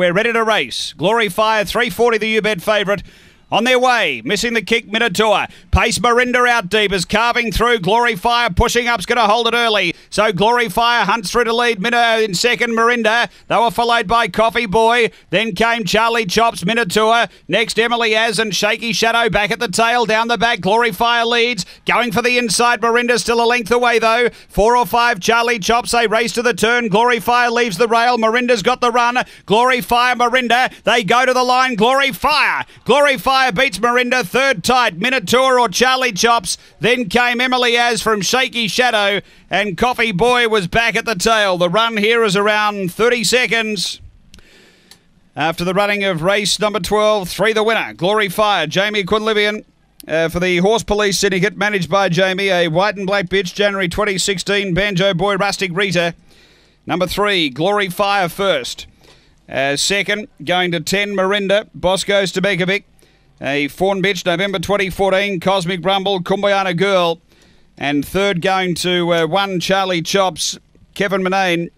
We're ready to race. Glory Fire 340, the U-Bet favourite. On their way, missing the kick, Minotaur. Pace Marinda out deep is carving through. Glory Fire pushing up's going to hold it early. So Glory Fire hunts through to lead. Minna in second, Marinda. They were followed by Coffee Boy. Then came Charlie Chops, Minotaur. Next, Emily Az and Shaky Shadow back at the tail. Down the back, Glory Fire leads. Going for the inside, Marinda still a length away though. Four or five, Charlie Chops. They race to the turn. Glory Fire leaves the rail. Marinda's got the run. Glory Fire, Marinda. They go to the line. Glory Fire. Glory Fire beats Marinda. Third tight, Minotaur or Charlie Chops. Then came Emily As from Shaky Shadow. And Coffee Boy was back at the tail. The run here is around 30 seconds. After the running of race number 12, three the winner, Glory Fire, Jamie Quinlivan. Uh, for the Horse Police Syndicate, managed by Jamie, a white and black bitch, January 2016, Banjo Boy, Rustic Rita. Number three, Glory Fire first. Uh, second, going to 10, Marinda, Bosco Stabekovic. A Fawn Bitch, November 2014, Cosmic Rumble, Kumbayana Girl. And third, going to uh, one, Charlie Chops, Kevin Manane.